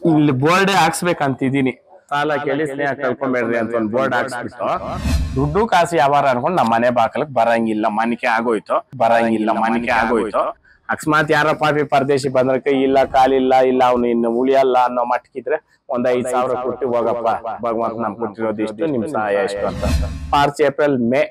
ಇಲ್ಲಿ ಬೋರ್ಡ್ ಹಾಕ್ಸ್ಬೇಕಂತಿದೀನಿ ಸಾಲ ಕೇಳಿ ಸ್ನೇಹ ಕಳ್ಕೊಂಬೇಡ್ರಿ ಅಂತ ಒಂದು ಬೋರ್ಡ್ ಹಾಕ್ಸ್ಬಿಟ್ಟು. ದುಡ್ಡು ಕಾಸು ವ್ಯವಹಾರ ಅನ್ಕೊಂಡು ನಮ್ಮ ಮನೆ ಬಾಕಲಕ್ ಬರಂಗಿಲ್ಲ ಮನಿಕೆ ಆಗೋಯ್ತು. ಬರಂಗಿಲ್ಲ ಮನಿಕೆ ಆಗೋಯ್ತು. ಅಕಸ್ಮಾತ್ ಯಾರ ಪಾಪಿ ಪರದೇಶಿ ಬಂದ್ರೆ ಕೈ ಇಲ್ಲ ಕಾಲಿಲ್ಲ ಇಲ್ಲ ಅವ್ನು ಇನ್ನು ಉಳಿಯಲ್ಲ ಅನ್ನೋ ಮಟ್ಟಕ್ಕಿದ್ರೆ ಒಂದ್ ಐದ್ ಸಾವಿರ ಕೊಟ್ಟು ಹೋಗಪ್ಪ. ಭಗವಂತ ನಮ್ ಕೊಟ್ಟಿರೋದು ಇಷ್ಟು ನಿಮ್ ಸಹಾಯ ಇಷ್ಟು ಅಂತ. ಮಾರ್ಚ್ ಏಪ್ರಿಲ್ ಮೇ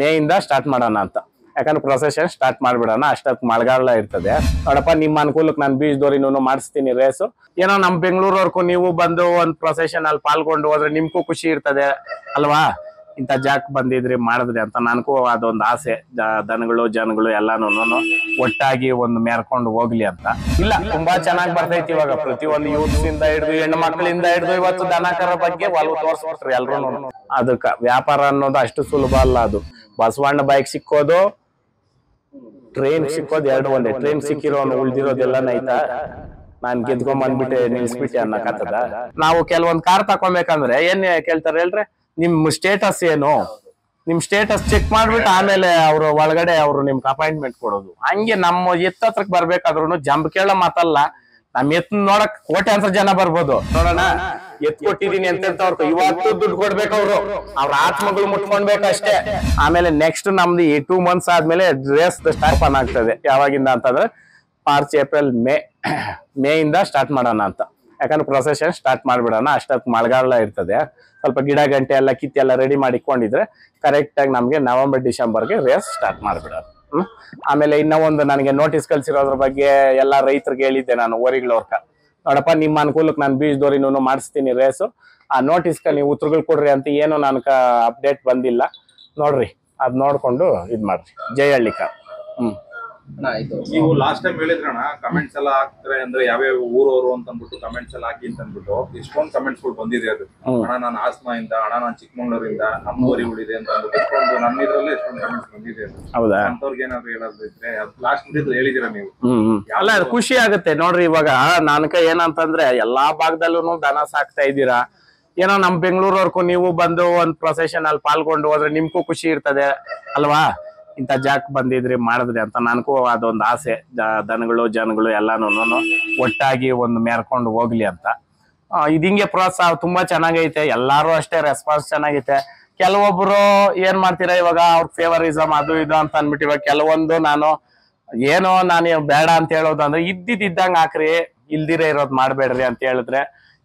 ಮೇ ಇಂದ ಸ್ಟಾರ್ಟ್ ಮಾಡೋಣ ಅಂತ. ಯಾಕಂದ್ರೆ ಪ್ರೊಸೆಷನ್ ಸ್ಟಾರ್ಟ್ ಮಾಡ್ಬಿಡೋಣ ಅಷ್ಟಕ್ಕೆ ಮಳೆಗಾಲ ಇರ್ತದೆ. ನೋಡಪ್ಪ, ನಿಮ್ಮ ಅನುಕೂಲಕ್ಕೆ ನಾನು ಬೀಜದವ್ರಿನೂ ಮಾಡಿಸ್ತೀನಿ ರೇಸು ಏನೋ ನಮ್ಮ ಬೆಂಗಳೂರವ್ರಿಗೂ ನೀವು ಬಂದು ಒಂದು ಪ್ರೊಸೆಷನ್ ಅಲ್ಲಿ ಪಾಲ್ಗೊಂಡು ಹೋದ್ರೆ ನಿಮ್ಗೂ ಖುಷಿ ಇರ್ತದೆ, ಅಲ್ವಾ? ಇಂಥ ಜಾಕ್ ಬಂದಿದ್ರಿ, ಮಾಡಿದ್ರಿ ಅಂತ ನನಗೂ ಅದೊಂದು ಆಸೆ. ದನಗಳು, ಜನಗಳು ಎಲ್ಲಾನು ಒಟ್ಟಾಗಿ ಒಂದು ಮೆರ್ಕೊಂಡು ಹೋಗ್ಲಿ ಅಂತ. ಇಲ್ಲ, ತುಂಬಾ ಚೆನ್ನಾಗಿ ಬರ್ತೈತಿ ಇವಾಗ. ಪ್ರತಿಯೊಂದು ಯೂತ್ಸ್ ಇಂದ ಹಿಡಿದು ಹೆಣ್ಣು ಮಕ್ಕಳಿಂದ ಹಿಡಿದು ಇವತ್ತು ದನಕರ ಬಗ್ಗೆ ಒಲವು ತೋರಿಸ್ಬಿಟ್ರಿ ಎಲ್ರು ಅದಕ್ಕ ವ್ಯಾಪಾರ ಅನ್ನೋದು ಅಷ್ಟು ಸುಲಭ ಅಲ್ಲ ಅದು. ಬಸವಣ್ಣ ಬೈಕ್ ಸಿಕ್ಕೋದು ಟ್ರೈನ್ ಸಿಕ್ಕೋದ್ ಎರಡು ಒಂದೇ. ಟ್ರೈನ್ ಸಿಕ್ಕಿರೋ ಉಳ್ದಿರೋದೆಲ್ಲ ನೈತ? ನಾನ್ ಗೆದ್ಕೊಂಡ್ ಬಂದ್ಬಿಟ್ಟೆ ನಿಲ್ಸ್ಬಿಟ್ಟೆ ಅನ್ನಕತ್ತದ? ನಾವು ಕೆಲವೊಂದ್ ಕಾರ್ ತಕೊಬೇಕಂದ್ರೆ ಏನ್ ಕೇಳ್ತಾರೆ ಹೇಳ್ರಿ? ನಿಮ್ ಸ್ಟೇಟಸ್ ಏನು? ನಿಮ್ ಸ್ಟೇಟಸ್ ಚೆಕ್ ಮಾಡ್ಬಿಟ್ಟು ಆಮೇಲೆ ಅವ್ರು ಒಳಗಡೆ ಅವ್ರು ನಿಮ್ಗೆ ಅಪಾಯಿಂಟ್ಮೆಂಟ್ ಕೊಡೋದು. ಹಂಗೆ ನಮ್ಮ ಎತ್ತತ್ರಕ್ ಬರ್ಬೇಕಾದ್ರು ಜಂಬ್ ಕೇಳೋ ಮಾತಲ್ಲ. ನಮ್ ಎತ್ ನೋಡಕ್ ಅಂತ ಜನ ಬರ್ಬೋದು. ನೋಡೋಣ. ಎತ್ ಕೊಟ್ಟಿದೀನಿ ಅಂತ ಅವ್ರು ಇವತ್ತು ದುಡ್ಡು ಕೊಡ್ಬೇಕು ಅವ್ರು ಅವ್ರ ಆತ್ಮಗಳು ಮುಟ್ಕೊಂಡ್ಬೇಕಷ್ಟೇ ಆಮೇಲೆ ನೆಕ್ಸ್ಟ್ ನಮ್ದು ಈ ಟೂ ಮಂತ್ಸ್ ಆದ್ಮೇಲೆ ರೇಸ್ ಸ್ಟಾರ್ಟ್ ಆನ್ ಆಗ್ತದೆ. ಯಾವಾಗಿಂದ ಅಂತಂದ್ರೆ ಮಾರ್ಚ್ ಏಪ್ರಿಲ್ ಮೇ ಮೇ ಇಂದ ಸ್ಟಾರ್ಟ್ ಮಾಡೋಣ ಅಂತ. ಯಾಕಂದ್ರೆ ಪ್ರೊಸೆಷನ್ ಸ್ಟಾರ್ಟ್ ಮಾಡ್ಬಿಡೋಣ. ಅಷ್ಟೊತ್ತು ಮಳೆಗಾಲ ಇರ್ತದೆ. ಸ್ವಲ್ಪ ಗಿಡ ಗಂಟೆ ಎಲ್ಲ ಕಿತ್ತಿ ಎಲ್ಲ ರೆಡಿ ಮಾಡಿಕೊಂಡಿದ್ರೆ ಕರೆಕ್ಟಾಗಿ ಕರೆಕ್ಟ್ ಆಗಿ ನಮ್ಗೆ ನವೆಂಬರ್ ಡಿಸೆಂಬರ್ಗೆ ರೇಸ್ ಸ್ಟಾರ್ಟ್ ಮಾಡ್ಬಿಡೋದು ಆಮೇಲೆ ಇನ್ನೂ ಒಂದು ನನಗೆ ನೋಟಿಸ್ ಕಳ್ಸಿರೋದ್ರ ಬಗ್ಗೆ ಎಲ್ಲ ರೈತರಿಗೆ ಹೇಳಿದ್ದೆ ನಾನು ಓರಿಗಳವ್ರಕ ನೋಡಪ್ಪ, ನಿಮ್ಮ ಅನುಕೂಲಕ್ಕೆ ನಾನು ಬೀಜದವ್ರಿನೂ ಮಾಡಿಸ್ತೀನಿ ರೇಸು ಆ ನೋಟಿಸ್ಗೆ ನೀವು ಉತ್ತರಗಳು ಕೊಡ್ರಿ ಅಂತ ಏನು ನನಗೆ ಅಪ್ಡೇಟ್ ಬಂದಿಲ್ಲ. ನೋಡ್ರಿ, ಅದ್ ನೋಡ್ಕೊಂಡು ಇದ್ ಮಾಡ್ರಿ. ಜಯಹಳ್ಳಿಕ ಹ್ಮ್. ನೀವು ಲಾಸ್ಟ್ ಟೈಮ್ ಹೇಳಿದ್ರಣ್ಣ ಕಮೆಂಟ್ಸ್ ಎಲ್ಲ ಹಾಕ್ತಾರೆ ಅಂದ್ರೆ ಯಾವ್ಯಾವ ಊರವರು ಅಂತ ಅಂದ್ಬಿಟ್ಟು ಕಮೆಂಟ್ಸ್ ಎಲ್ಲ ಹಾಕಿ ಅಂತ ಅಂದ್ಬಿಟ್ಟು ಎಷ್ಟೊಂದು ಕಮೆಂಟ್ಸ್ಗಳು ಬಂದಿದೆ ಅದು. ಅಣ್ಣ ನಾನು ಆಸ್ಮಾ ಇಂದ ಅಣ್ಣ ನಾನು ಚಿಕ್ಕಮಂಗ್ಳೂರಿಂದ ನಮ್ಮ ಊರಿಗಳಿದೆ ಅಂತ ಅಂದ್ಬಿಟ್ಟು ಎಷ್ಟೊಂದು ನಮ್ಮ ಇದ್ರಲ್ಲೇ ಎಷ್ಟೊಂದು ಕಮೆಂಟ್ಸ್ ಬಂದಿದೆ ಹೌದಾ? ಅಂತವ್ರಿಗೆ ಏನಾದ್ರು ಹೇಳೋದು ಇದ್ರೆ ಲಾಸ್ಟ್ ಮುಗಿದ್ರು ಹೇಳಿದಿರ ನೀವು. ಅಲ್ಲ ಅದು ಖುಷಿ ಆಗುತ್ತೆ. ನೋಡ್ರಿ ಇವಾಗ ನನ್ಕ ಏನಂತಂದ್ರೆ ಎಲ್ಲಾ ಭಾಗದಲ್ಲೂ ದನ ಸಾಕ್ತಾ ಇದ್ದೀರಾ? ಏನೋ ನಮ್ ಬೆಂಗಳೂರವರೆಗೂ ನೀವು ಬಂದು ಒಂದ್ ಪ್ರೊಸೆಷನ್ ಅಲ್ಲಿ ಪಾಲ್ಗೊಂಡು ಹೋದ್ರೆ ನಿಮ್ಗೂ ಖುಷಿ ಇರ್ತದೆ ಅಲ್ವಾ? ಇಂಥ ಜಾಕ್ ಬಂದಿದ್ರಿ ಮಾಡಿದ್ರಿ ಅಂತ ನನಗೂ ಅದೊಂದು ಆಸೆ. ದನಗಳು, ಜನಗಳು ಎಲ್ಲಾನು ಒಟ್ಟಾಗಿ ಒಂದು ಮೆರ್ಕೊಂಡು ಹೋಗ್ಲಿ ಅಂತ. ಇದು ಹಿಂಗೆ ಪ್ರೋತ್ಸಾಹ ತುಂಬಾ ಚೆನ್ನಾಗೈತೆ. ಎಲ್ಲರೂ ಅಷ್ಟೇ ರೆಸ್ಪಾನ್ಸ್ ಚೆನ್ನಾಗೈತೆ. ಕೆಲವೊಬ್ರು ಏನ್ ಮಾಡ್ತೀರಾ ಇವಾಗ ಅವ್ರ ಫೇವರಿಸಮ್ ಅದು ಇದು ಅಂತ ಅನ್ಬಿಟ್ಟು ಇವಾಗ ಕೆಲವೊಂದು ನಾನು, ಏನೋ ನಾನು ಬೇಡ ಅಂತ ಹೇಳೋದು ಅಂದ್ರೆ ಇದ್ದಿದ್ ಇದ್ದಂಗ ಹಾಕ್ರಿ, ಇಲ್ದಿರೇ ಇರೋದು ಮಾಡ್ಬೇಡ್ರಿ ಅಂತ ಹೇಳಿದ್ರೆ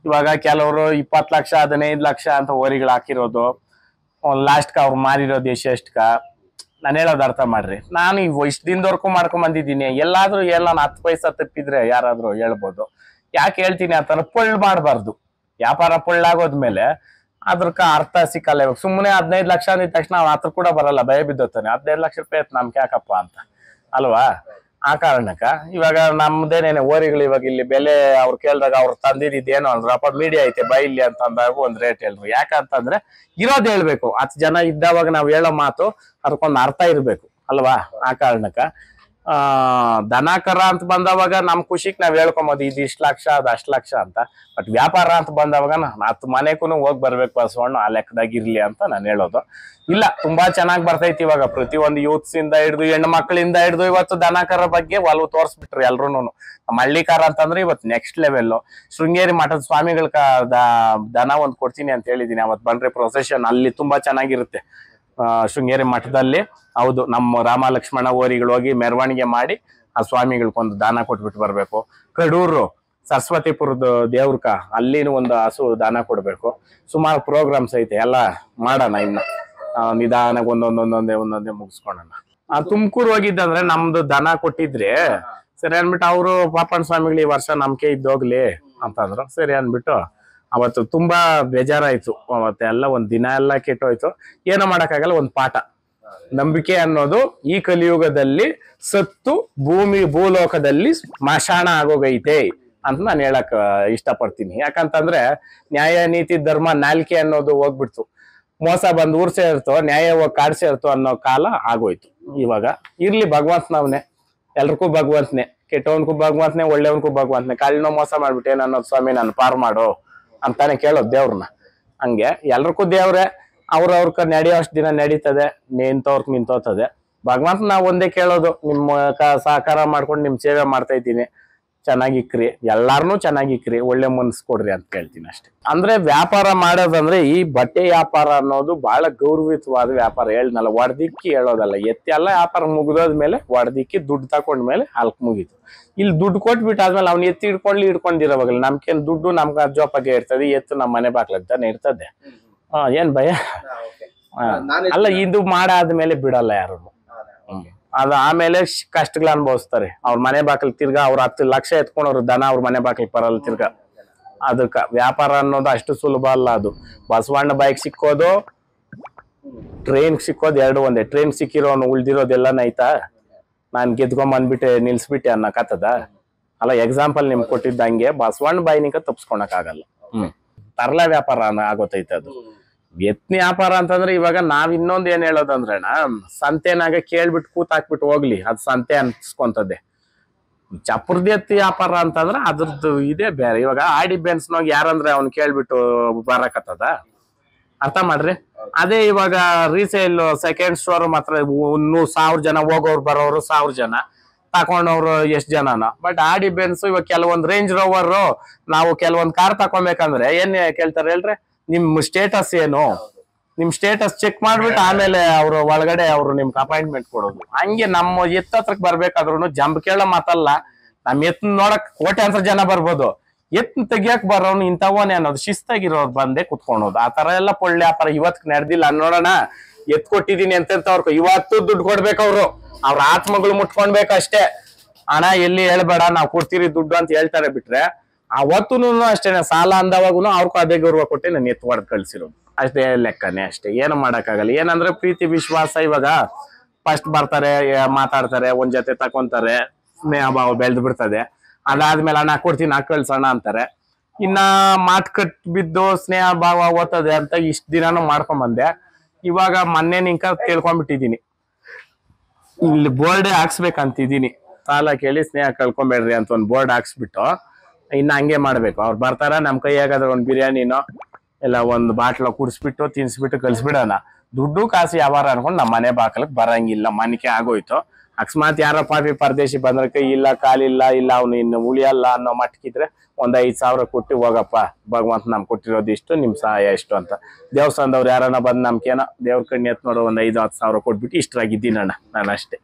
ಇವಾಗ ಕೆಲವರು ಇಪ್ಪತ್ತು ಲಕ್ಷ, ಹದಿನೈದು ಲಕ್ಷ ಅಂತ ಓರಿಗಳು ಹಾಕಿರೋದು. ಲಾಸ್ಟ್ಗೆ ಅವ್ರು ಮಾರಿರೋದು ಎಷ್ಟೆಷ್ಟಕ ನಾನು ಹೇಳೋದು ಅರ್ಥ ಮಾಡ್ರಿ. ನಾನು ಈ ದಿನದವರೆಗೂ ಮಾಡ್ಕೊಂಡ್ ಬಂದಿದ್ದೀನಿ. ಎಲ್ಲಾದ್ರೂ ಎಲ್ಲ ನಾನು ಹತ್ತು ಪೈಸಾ ತಪ್ಪಿದ್ರೆ ಯಾರಾದ್ರೂ ಹೇಳ್ಬೋದು. ಯಾಕೆ ಹೇಳ್ತೀನಿ ಅಂತಂದ್ರೆ ಪೊಳ್ಳು ಮಾಡಬಾರ್ದು. ವ್ಯಾಪಾರ ಪೊಳ್ಳಾಗೋದ್ಮೇಲೆ ಅದ್ರಕ ಅರ್ಥ ಸಿಕ್ಕಲ್ಲ ಇವಾಗ ಸುಮ್ಮನೆ ಹದಿನೈದು ಲಕ್ಷ ಅಂದಿದ ತಕ್ಷಣ ಅವ್ನ ಹತ್ರ ಕೂಡ ಬರಲ್ಲ. ಭಯ ಬಿದ್ದೋತಾನೆ ಹದಿನೈದು ಲಕ್ಷ ರೂಪಾಯಿ ಆಯ್ತು ನಮ್ಗೆ ಯಾಕಪ್ಪ ಅಂತ. ಅಲ್ವಾ? ಆ ಕಾರಣಕ್ಕ? ಇವಾಗ ನಮ್ದೇನೇನೆ ಓರಿಗಳು ಇವಾಗ ಇಲ್ಲಿ ಬೆಲೆ ಅವ್ರು ಕೇಳಿದಾಗ ಅವ್ರು ತಂದಿದ್ದೇನು ಏನು ಅಪ್ಪ ಮೀಡಿಯಾ ಐತೆ, ಬೈ ಇಲ್ಲಿ ಅಂತ ಅಂದಾಗ ಒಂದ್ ರೇಟ್ ಹೇಳಿದ್ರು ಯಾಕಂತಂದ್ರೆ ಇರೋದ್ ಹೇಳ್ಬೇಕು. ಹತ್ತು ಜನ ಇದ್ದಾವಾಗ ನಾವ್ ಹೇಳೋ ಮಾತು ಅದಕ್ಕೊಂದು ಅರ್ಥ ಇರ್ಬೇಕು, ಅಲ್ವಾ? ಆ ಕಾರಣಕ್ಕ. ಆ ದನ ಕರ ಅಂತ ಬಂದವಾಗ ನಮ್ ಖುಷಿಗೆ ನಾವ್ ಹೇಳ್ಕೊಂಬೋದು, ಇದು ಇಷ್ಟ ಲಕ್ಷ, ಅದು ಅಷ್ಟ್ ಲಕ್ಷ ಅಂತ. ಬಟ್ ವ್ಯಾಪಾರ ಅಂತ ಬಂದವಾಗ ನಾನು ಹತ್ತು ಮನೆಗೂ ಹೋಗಿ ಬರ್ಬೇಕು ಬಸವಣ್ಣ ಆ ಲೆಕ್ಕದಾಗ ಇರ್ಲಿ ಅಂತ ನಾನು ಹೇಳೋದು. ಇಲ್ಲ, ತುಂಬಾ ಚೆನ್ನಾಗಿ ಬರ್ತೈತಿ ಇವಾಗ. ಪ್ರತಿಯೊಂದು ಯೂತ್ಸ್ ಇಂದ ಹಿಡಿದು ಹೆಣ್ಣು ಮಕ್ಕಳಿಂದ ಹಿಡ್ದು ಇವತ್ತು ದನಕರ ಬಗ್ಗೆ ಒಲವು ತೋರಿಸ್ಬಿಟ್ರು ಎಲ್ರು ನಮ್ಮ ಹಳ್ಳಿಕಾರ ಅಂತಂದ್ರೆ ಇವತ್ತು ನೆಕ್ಸ್ಟ್ ಲೆವೆಲ್ ಶೃಂಗೇರಿ ಮಠದ ಸ್ವಾಮಿಗಳ ದನ ಒಂದ್ ಕೊಡ್ತೀನಿ ಅಂತ ಹೇಳಿದೀನಿ. ಅವತ್ ಬಂದ್ರೆ ಪ್ರೊಸೆಷನ್ ಅಲ್ಲಿ ತುಂಬಾ ಚೆನ್ನಾಗಿರುತ್ತೆ. ಶೃಂಗೇರಿ ಮಠದಲ್ಲಿ. ಹೌದು, ನಮ್ಮ ರಾಮ ಲಕ್ಷ್ಮಣ ಓರಿಗಳು ಹೋಗಿ ಮೆರವಣಿಗೆ ಮಾಡಿ ಆ ಸ್ವಾಮಿಗಳ್ಕೊಂದು ದಾನ ಕೊಟ್ಬಿಟ್ಟು ಬರಬೇಕು. ಕಡೂರು, ಸರಸ್ವತಿಪುರದ ದೇವ್ರಕ ಅಲ್ಲಿನೂ ಒಂದು ಹಸು ದಾನ ಕೊಡಬೇಕು. ಸುಮಾರು ಪ್ರೋಗ್ರಾಮ್ಸ್ ಐತೆ, ಎಲ್ಲ ಮಾಡೋಣ ಇನ್ನು. ನಿಧಾನಕ್ಕೆ ಒಂದೊಂದೊಂದೊಂದೇ ಒಂದೊಂದೇ ಮುಗಿಸ್ಕೊಳ್ಳೋಣ. ಆ, ತುಮಕೂರು ಹೋಗಿದ್ದಂದ್ರೆ ನಮ್ದು ದನ ಕೊಟ್ಟಿದ್ರೆ, ಸರಿ ಅನ್ಬಿಟ್ಟು ಅವರು ಪಾಪಣ್ಣ ಸ್ವಾಮಿಗಳು ಈ ವರ್ಷ ನಂಬಿಕೆ ಇದ್ದೋಗ್ಲಿ ಅಂತಂದ್ರು. ಸರಿ ಅನ್ಬಿಟ್ಟು ಅವತ್ತು ತುಂಬಾ ಬೇಜಾರಾಯ್ತು. ಅವತ್ತೆಲ್ಲ ಒಂದ್ ದಿನ ಎಲ್ಲ ಕೆಟ್ಟೋಯ್ತು. ಏನೋ ಮಾಡಕ್ಕಾಗಲ್ಲ, ಒಂದ್ ಪಾಠ. ನಂಬಿಕೆ ಅನ್ನೋದು ಈ ಕಲಿಯುಗದಲ್ಲಿ ಸತ್ತು ಭೂಮಿ, ಭೂಲೋಕದಲ್ಲಿ ಸ್ಮಶಾನ ಆಗೋಗೈತೆ ಅಂತ ನಾನು ಹೇಳಕ್ ಇಷ್ಟಪಡ್ತೀನಿ. ಯಾಕಂತಂದ್ರೆ ನ್ಯಾಯ, ನೀತಿ, ಧರ್ಮ, ನಾಲ್ಕೆ ಅನ್ನೋದು ಹೋಗ್ಬಿಡ್ತು. ಮೋಸ ಬಂದು ಊರ್ ಸೇರ್ತೋ ನ್ಯಾಯ ಹೋಗಿ ಕಾಡ್ ಸೇರ್ತೋ ಅನ್ನೋ ಕಾಲ ಆಗೋಯ್ತು. ಇವಾಗ ಇರ್ಲಿ ಭಗವಂತನವನೇ. ಎಲ್ರಿಗೂ ಭಗವಂತನೇ. ಕೆಟ್ಟವನ್ಗೂ ಭಗವಂತನೇ ಒಳ್ಳೆಯವನ್ಗೂ ಭಗವಂತನೇ. ಕಾಲಿನೋ ಮೋಸ ಮಾಡ್ಬಿಟ್ಟೆ ಅನ್ನೋದು ಸ್ವಾಮಿ ನಾನು ಪಾರ್ ಮಾಡು. ಅಂತಾನೆ ಕೇಳೋದು ದೇವ್ರನ್ನ. ಹಂಗೆ ಎಲ್ರಿಗೂ ದೇವ್ರೆ ಅವ್ರವ್ರ ನಡೆಯೋಷ್ಟು ದಿನ ನಡೀತದೆ ನಿಂತವ್ರಕ್ ನಿಂತೋತದೆ. ಭಗವಂತ ನಾವು ಒಂದೇ ಕೇಳೋದು, ನಿಮ್ಮ ಸಹಕಾರ ಮಾಡ್ಕೊಂಡು ನಿಮ್ಮ ಸೇವೆ ಮಾಡ್ತಾ ಇದ್ದೀನಿ. ಚೆನ್ನಾಗಿಕ್ರಿ ಎಲ್ಲಾರನು ಚೆನ್ನಾಗಿಕ್ರಿ ಒಳ್ಳೆ ಮನ್ಸು ಕೊಡ್ರಿ ಅಂತ ಹೇಳ್ತೀನಿ ಅಷ್ಟೇ. ಅಂದ್ರೆ ವ್ಯಾಪಾರ ಮಾಡೋದಂದ್ರೆ ಈ ಬಟ್ಟೆ ವ್ಯಾಪಾರ ಅನ್ನೋದು ಬಹಳ ಗೌರವಿತವಾದ ವ್ಯಾಪಾರ. ಹೇಳ್ದಲ್ಲ ಒಡ್ದಿಕ್ಕಿ ಹೇಳೋದಲ್ಲ ಎತ್ತಿ ಎಲ್ಲ ವ್ಯಾಪಾರ ಮುಗಿದೋದ್ಮೇಲೆ ಒಡ್ದಿಕ್ಕಿ ದುಡ್ಡು ತಕೊಂಡ್ಮೇಲೆ ಅಲ್ಕ್ ಮುಗೀತು. ಇಲ್ಲಿ ದುಡ್ಡು ಕೊಟ್ಬಿಟ್ಟಾದ್ಮೇಲೆ ಅವ್ನು ಎತ್ತಿ ಹಿಡ್ಕೊಂಡ್ಲಿ ಹಿಡ್ಕೊಂಡಿರೋವಾಗಲ್ಲ ನಮ್ಗೇನು ದುಡ್ಡು ನಮ್ಗೆ ಜೋಪಾಗೆ ಇರ್ತದೆ ಎತ್ತು ನಮ್ಮ ಮನೆ ಬಾಗ್ಲಂತಾನೆ ಇರ್ತದೆ. ಹಾ ಏನ್ ಭಯ? ಅಲ್ಲ ಇದು ಮಾಡಾದ್ಮೇಲೆ ಬಿಡಲ್ಲ ಯಾರು ಅದು ಆಮೇಲೆ ಕಷ್ಟಗಳ ಅನುಭವಿಸ್ತಾರೆ. ಅವ್ರ ಮನೆ ಬಾಕಲ್ ತಿರ್ಗಾ ಅವ್ರ ಹತ್ತು ಲಕ್ಷ ಎತ್ಕೊಂಡವ್ರು ದನ ಅವ್ರ ಮನೆ ಬಾಕಲ್ ಬರಲ್ಲ ತಿರ್ಗಾ. ಅದಕ್ಕೆ ವ್ಯಾಪಾರ ಅನ್ನೋದು ಅಷ್ಟು ಸುಲಭ ಅಲ್ಲ ಅದು. ಬಸವಣ್ಣ ಬೈಕ್ ಸಿಕ್ಕೋದು ಟ್ರೈನ್ ಸಿಕ್ಕೋದು ಎರಡು ಒಂದೇ. ಟ್ರೈನ್ ಸಿಕ್ಕಿರೋನು ಉಳ್ದಿರೋದೆಲ್ಲ ನೈತಾ ನಾನ್ ಗೆದ್ಕೊಂಡ್ ಬಂದ್ಬಿಟ್ಟೆ ನಿಲ್ಸ್ಬಿಟ್ಟೆ ಅನ್ನಕತ್ತದ? ಅಲ್ಲ ಎಕ್ಸಾಂಪಲ್ ನಿಮ್ಗೆ ಕೊಟ್ಟಿದ್ದಂಗೆ ಬಸವಣ್ಣ ಬಾಯಿನಿಗೆ ತಪ್ಸ್ಕೊಳಕ್ ಆಗಲ್ಲ ಹ್ಮ್. ತರಲ ವ್ಯಾಪಾರ ಆಗೋತೈತೆ ಅದು. ಎತ್ನಿ ವ್ಯಾಪಾರ ಅಂತಂದ್ರೆ ಇವಾಗ ನಾವ್ ಇನ್ನೊಂದ್ ಏನ್ ಹೇಳೋದಂದ್ರೆ ಸಂತೆನಾಗ ಕೇಳ್ಬಿಟ್ಟು ಕೂತ್ ಹಾಕ್ಬಿಟ್ಟು ಹೋಗ್ಲಿ, ಅದ್ ಸಂತೆ ಅನ್ಸ್ಕೊಂತದೆ ಚಪ್ರದ ಎತ್ತಿ ವ್ಯಾಪಾರ ಅಂತಂದ್ರೆ ಅದ್ರದ್ದು ಇದೇ ಬೇರೆ. ಇವಾಗ ಆಡಿ ಬೆನ್ಸ್ನಾಗ ಯಾರಂದ್ರೆ ಅವ್ನ್ ಕೇಳ್ಬಿಟ್ಟು ಬರಕತ್ತದ? ಅರ್ಥ ಮಾಡ್ರಿ? ಅದೇ ಇವಾಗ ರೀಸೇಲ್ ಸೆಕೆಂಡ್ ಸ್ಟೋರ್ ಮಾತ್ರ ಒಂದು ಸಾವಿರ ಜನ ಹೋಗೋರು ಬರೋರು ಸಾವಿರ ಜನ, ತಕೊಂಡವ್ರು ಎಷ್ಟ್ ಜನನ. ಬಟ್ ಆಡಿ ಬೆನ್ಸ್ ಇವಾಗ ಕೆಲವೊಂದ್ ರೇಂಜ್ ರೋವರ್ ನಾವು ಕೆಲವೊಂದ್ ಕಾರ್ ತಕೊಬೇಕಂದ್ರೆ ಏನ್ ಕೇಳ್ತಾರೆ ಹೇಳ್ರಿ? ನಿಮ್ ಸ್ಟೇಟಸ್ ಏನು? ನಿಮ್ ಸ್ಟೇಟಸ್ ಚೆಕ್ ಮಾಡ್ಬಿಟ್ಟು ಆಮೇಲೆ ಅವ್ರು ಒಳಗಡೆ ಅವ್ರು ನಿಮ್ಗೆ ಅಪಾಯಿಂಟ್ಮೆಂಟ್ ಕೊಡೋದು. ಹಂಗೆ ನಮ್ಮ ಎತ್ತ ಹತ್ರಕ್ ಬರ್ಬೇಕಾದ್ರೂ ಜಂಬ್ ಕೇಳೋ ಮಾತಲ್ಲ. ನಮ್ ಎತ್ ನೋಡಕ್ ಕೋಟ್ಯಾಂತರ ಜನ ಬರ್ಬೋದು. ಎತ್ ತೆಗಿಯಕ್ ಬರೋನು ಇಂಥವನೇ ಅನ್ನೋದು ಶಿಸ್ತಾಗಿರೋರು ಬಂದೇ ಕುತ್ಕೊಳೋದು. ಆ ತರ ಎಲ್ಲ ಪೊಳ್ಳೆ ವ್ಯಾಪಾರ ಇವತ್ ನಡೆದಿಲ್ಲ. ನೋಡೋಣ ಎತ್ ಕೊಟ್ಟಿದೀನಿ ಅವ್ರ ಇವತ್ತು ದುಡ್ಡು ಕೊಡ್ಬೇಕು ಅವ್ರು. ಅವ್ರ ಆತ್ಮಗಳು ಮುಟ್ಕೊಂಡ್ಬೇಕು ಅಷ್ಟೇ ಹಣ ಎಲ್ಲಿ ಹೇಳ್ಬೇಡ ನಾವ್ ಕೊಡ್ತೀರಿ ದುಡ್ಡು ಅಂತ ಹೇಳ್ತಾರೆ ಬಿಟ್ರೆ ಅವತ್ತೂನು ಅಷ್ಟೇನೆ, ಸಾಲ ಅಂದವಾಗೂ ಅವ್ರಿಗೂ ಅದೇ ಗೌರವ ಕೊಟ್ಟೆ ನಾನು ಎತ್ತು ಹೊಡೆದ್ ಕಳ್ಸಿರೋದು. ಅಷ್ಟೇ ಲೆಕ್ಕನೇ, ಅಷ್ಟೇ, ಏನು ಮಾಡೋಕ್ಕಾಗಲ್ಲ. ಏನಂದ್ರೆ ಪ್ರೀತಿ, ವಿಶ್ವಾಸ ಇವಾಗ ಫಸ್ಟ್ ಬರ್ತಾರೆ ಮಾತಾಡ್ತಾರೆ, ಒಂದ್ ಜೊತೆ ತಕೊಂತಾರೆ, ಸ್ನೇಹ ಭಾವ ಬೆಳೆದು ಬಿಡ್ತದೆ. ಅದಾದ್ಮೇಲೆ, ಅಣ್ಣ, ಕೊಡ್ತೀನಿ, ನಾ ಕಳ್ಸೋಣ ಅಂತಾರೆ. ಇನ್ನ ಮಾತ್ ಕಟ್ ಬಿದ್ದು ಸ್ನೇಹ ಭಾವ ಓದ್ತದೆ ಅಂತ ಇಷ್ಟು ದಿನಾನು ಮಾಡ್ಕೊಂಬಂದೆ. ಇವಾಗ ಮೊನ್ನೆ ನಿಂಕ ಕೇಳ್ಕೊಂಡ್ಬಿಟ್ಟಿದೀನಿ ಇಲ್ಲಿ ಬೋರ್ಡ್ ಹಾಕ್ಸ್ಬೇಕಂತಿದ್ದೀನಿ. ಸಾಲ ಕೇಳಿ ಸ್ನೇಹ ಕಳ್ಕೊಂಬೇಡ್ರಿ ಅಂತ ಒಂದು ಬೋರ್ಡ್ ಹಾಕ್ಸ್ಬಿಟ್ಟು ಇನ್ನ ಹಂಗೆ ಮಾಡ್ಬೇಕು. ಅವ್ರು ಬರ್ತಾರ, ನಮ್ ಕೈಯಾಗಾದ್ರೆ ಒಂದ್ ಬಿರಿಯಾನಿನೋ, ಇಲ್ಲ ಒಂದ್ ಬಾಟ್ಲ ಕುಡಿಸ್ಬಿಟ್ಟು, ತಿನ್ಸ್ಬಿಟ್ಟು ಕಲ್ಸ್ಬಿಡೋಣ ದುಡ್ಡು ಕಾಸು ಯಾವಾರ ಅನ್ಕೊಂಡು ನಮ್ಮ ಮನೆ ಬಾಕಲಕ್ ಬರಂಗಿಲ್ಲ, ಮನಿಕೆ ಆಗೋಯ್ತು. ಅಕಸ್ಮಾತ್ ಯಾರೋ ಪಾಪಿ ಪರದೇಶಿ ಬಂದ್ರೆ ಕೈ ಇಲ್ಲ ಕಾಲಿಲ್ಲ ಇಲ್ಲ ಅವ್ನು ಇನ್ನು ಉಳಿಯಲ್ಲ ಅನ್ನೋ ಮಟ್ಟಕ್ಕಿದ್ರೆ ಒಂದ್ ಐದ್ ಸಾವಿರ ಕೊಟ್ಟು ಹೋಗಪ್ಪ, ಭಗವಂತ ನಮ್ ಕೊಟ್ಟಿರೋದು ಇಷ್ಟು ನಿಮ್ ಸಹಾಯ ಇಷ್ಟು ಅಂತ. ದೇವಸ್ಥಾನದವ್ರು ಯಾರನ್ನ ಬಂದ್ ನಮ್ಕೇನೋ ದೇವ್ರ ಕಣ್ಣು ಎತ್ ನೋಡೋ, ಒಂದ್ ಐದು ಹತ್ತು ಸಾವಿರ ಕೊಟ್ಬಿಟ್ಟು ಇಷ್ಟರಾಗಿದ್ದೀನಣ್ಣ ನಾನು ಅಷ್ಟೇ.